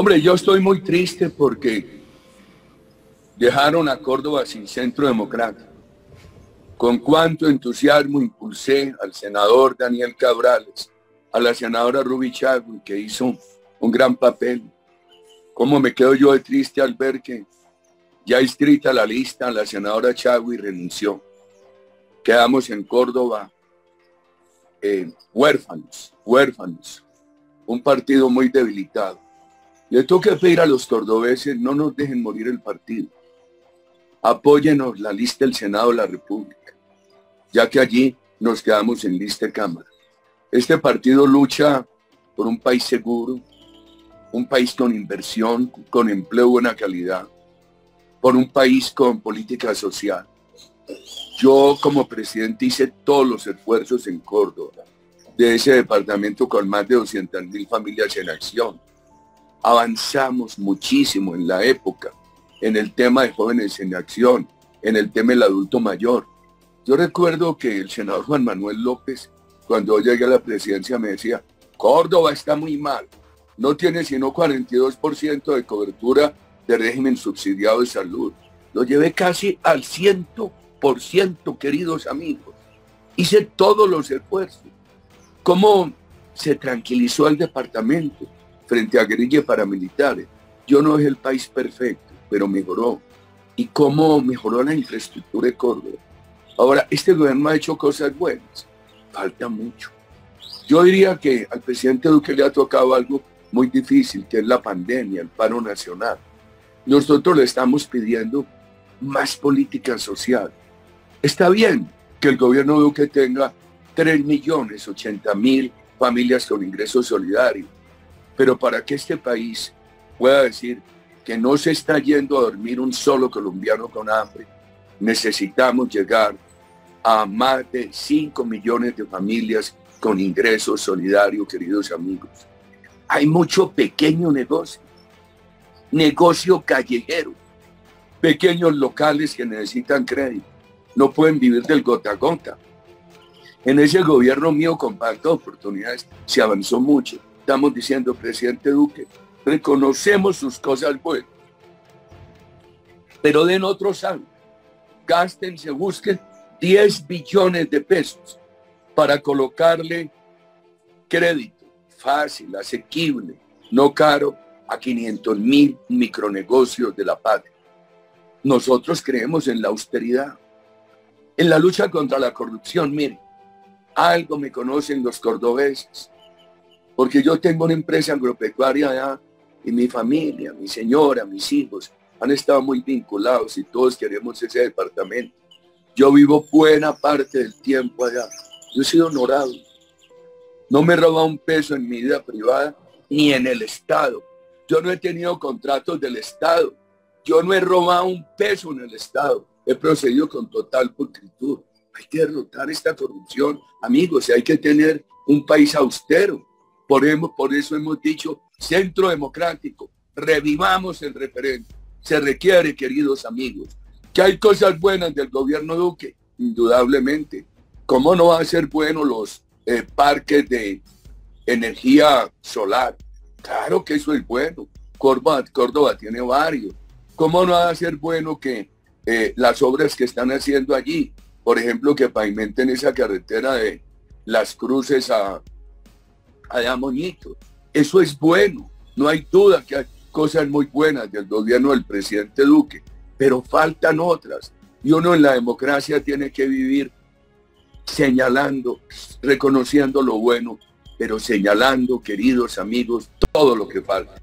Hombre, yo estoy muy triste porque dejaron a Córdoba sin centro democrático. Con cuánto entusiasmo impulsé al senador Daniel Cabrales, a la senadora Ruby Chagui, que hizo un gran papel. Cómo me quedo yo de triste al ver que ya escrita la lista, la senadora Chagui renunció. Quedamos en Córdoba eh, huérfanos, huérfanos. Un partido muy debilitado. Le toca pedir a los cordobeses, no nos dejen morir el partido. Apóyenos la lista del Senado de la República, ya que allí nos quedamos en lista de Cámara. Este partido lucha por un país seguro, un país con inversión, con empleo buena calidad, por un país con política social. Yo como presidente hice todos los esfuerzos en Córdoba, de ese departamento con más de 200 mil familias en acción avanzamos muchísimo en la época, en el tema de jóvenes en acción, en el tema del adulto mayor. Yo recuerdo que el senador Juan Manuel López, cuando llegué a la presidencia, me decía, Córdoba está muy mal, no tiene sino 42% de cobertura de régimen subsidiado de salud. Lo llevé casi al 100%, queridos amigos. Hice todos los esfuerzos. ¿Cómo se tranquilizó el departamento? Frente a guerrillas paramilitares. Yo no es el país perfecto, pero mejoró. ¿Y cómo mejoró la infraestructura de Córdoba? Ahora, este gobierno ha hecho cosas buenas. Falta mucho. Yo diría que al presidente Duque le ha tocado algo muy difícil, que es la pandemia, el paro nacional. Nosotros le estamos pidiendo más política social. Está bien que el gobierno Duque tenga 3 millones 80 mil familias con ingresos solidarios pero para que este país pueda decir que no se está yendo a dormir un solo colombiano con hambre, necesitamos llegar a más de 5 millones de familias con ingresos solidarios, queridos amigos. Hay mucho pequeño negocio, negocio callejero, pequeños locales que necesitan crédito, no pueden vivir del gota a gota. En ese gobierno mío con pacto de oportunidades se avanzó mucho estamos diciendo, presidente Duque, reconocemos sus cosas buenas, pero den otros años, gástense, busquen 10 billones de pesos para colocarle crédito fácil, asequible, no caro, a 500 mil micronegocios de la patria. Nosotros creemos en la austeridad, en la lucha contra la corrupción. Miren, algo me conocen los cordobeses. Porque yo tengo una empresa agropecuaria allá y mi familia, mi señora, mis hijos han estado muy vinculados y todos queremos ese departamento. Yo vivo buena parte del tiempo allá. Yo he sido honorado. No me he robado un peso en mi vida privada ni en el Estado. Yo no he tenido contratos del Estado. Yo no he robado un peso en el Estado. He procedido con total pulcritud. Hay que derrotar esta corrupción, amigos, y hay que tener un país austero. Por, eso hemos dicho, centro democrático, revivamos el referente. Se requiere, queridos amigos, que hay cosas buenas del gobierno Duque, indudablemente. ¿Cómo no va a ser bueno los eh, parques de energía solar? Claro que eso es bueno. Córdoba, Córdoba tiene varios. ¿Cómo no va a ser bueno que eh, las obras que están haciendo allí, por ejemplo, que pavimenten esa carretera de las cruces a, allá Moñito. Eso es bueno. No hay duda que hay cosas muy buenas del gobierno del presidente Duque, pero faltan otras. Y uno en la democracia tiene que vivir señalando, reconociendo lo bueno, pero señalando, queridos amigos, todo lo que falta.